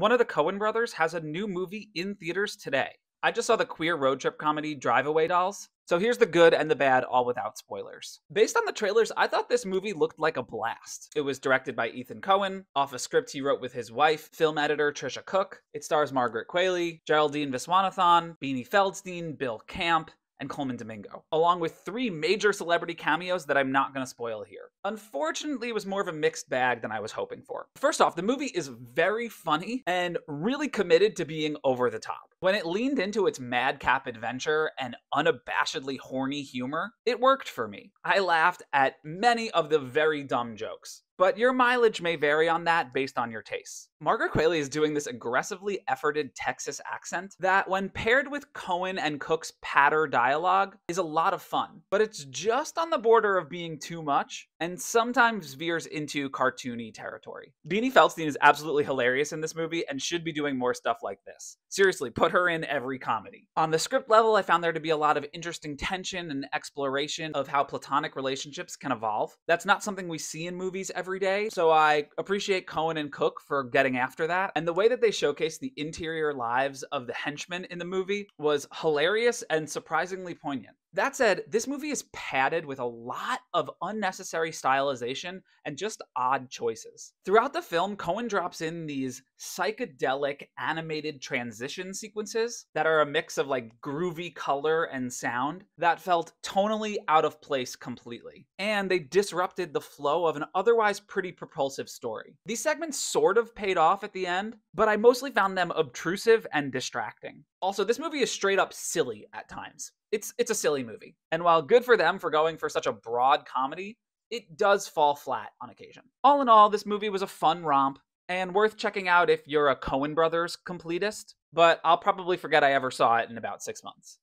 one of the Coen brothers has a new movie in theaters today. I just saw the queer road trip comedy Drive Away Dolls. So here's the good and the bad, all without spoilers. Based on the trailers, I thought this movie looked like a blast. It was directed by Ethan Coen, off a script he wrote with his wife, film editor Tricia Cooke. It stars Margaret Qualley, Geraldine Viswanathan, Beanie Feldstein, Bill Camp, and Colman Domingo, along with three major celebrity cameos that I'm not going to spoil here. Unfortunately, it was more of a mixed bag than I was hoping for. First off, the movie is very funny and really committed to being over the top. When it leaned into its madcap adventure and unabashedly horny humor, it worked for me. I laughed at many of the very dumb jokes but your mileage may vary on that based on your tastes. Margaret Qualley is doing this aggressively efforted Texas accent that, when paired with Coen and Cooke's patter dialogue, is a lot of fun. But it's just on the border of being too much, and sometimes veers into cartoony territory. Beanie Feldstein is absolutely hilarious in this movie and should be doing more stuff like this. Seriously, put her in every comedy. On the script level, I found there to be a lot of interesting tension and exploration of how platonic relationships can evolve. That's not something we see in movies every day, so I appreciate Coen and Cooke for getting after that. And the way that they showcase the interior lives of the henchmen in the movie was hilarious and surprisingly poignant. That said, this movie is padded with a lot of unnecessary stylization and just odd choices. Throughout the film, Coen drops in these psychedelic animated transition sequences that are a mix of like groovy color and sound that felt tonally out of place completely. And they disrupted the flow of an otherwise pretty propulsive story. These segments sort of paid off at the end, but I mostly found them obtrusive and distracting. Also, this movie is straight up silly at times. It's it's a silly movie. And while good for them for going for such a broad comedy, it does fall flat on occasion. All in all, this movie was a fun romp and worth checking out if you're a Coen Brothers completist, but I'll probably forget I ever saw it in about 6 months.